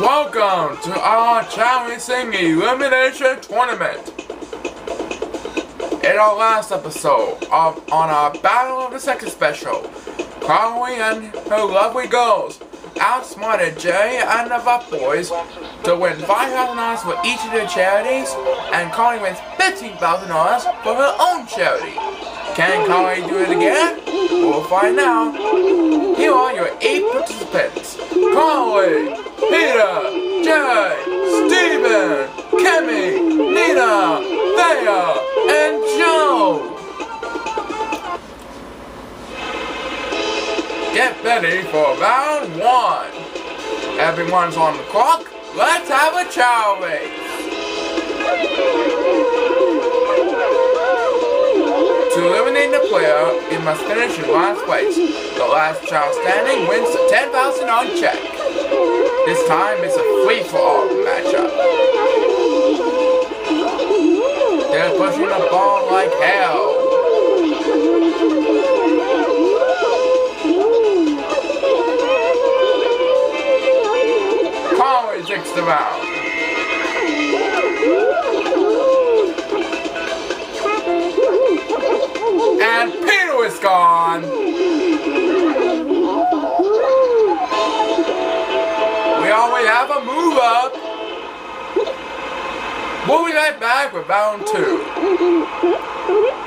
Welcome to our Challenging Elimination Tournament. In our last episode of on our Battle of the Sexes special, Carly and her lovely girls outsmarted Jay and the Buff Boys to win $5,000 for each of their charities, and Carly wins $15,000 for her own charity. Can Carly do it again? We'll find out. Here are your eight participants. Carly, Peter, Jay, Steven, Kemi, Nina, Thea, and Joe. Get ready for round one. Everyone's on the clock. Let's have a Chao race. To eliminate the player, you must finish in last place. The last child standing wins the 10,000 on check. This time it's a free-for-all matchup. They're pushing the ball like hell. College takes the round. And Peter is gone. Up. Be right back with round two.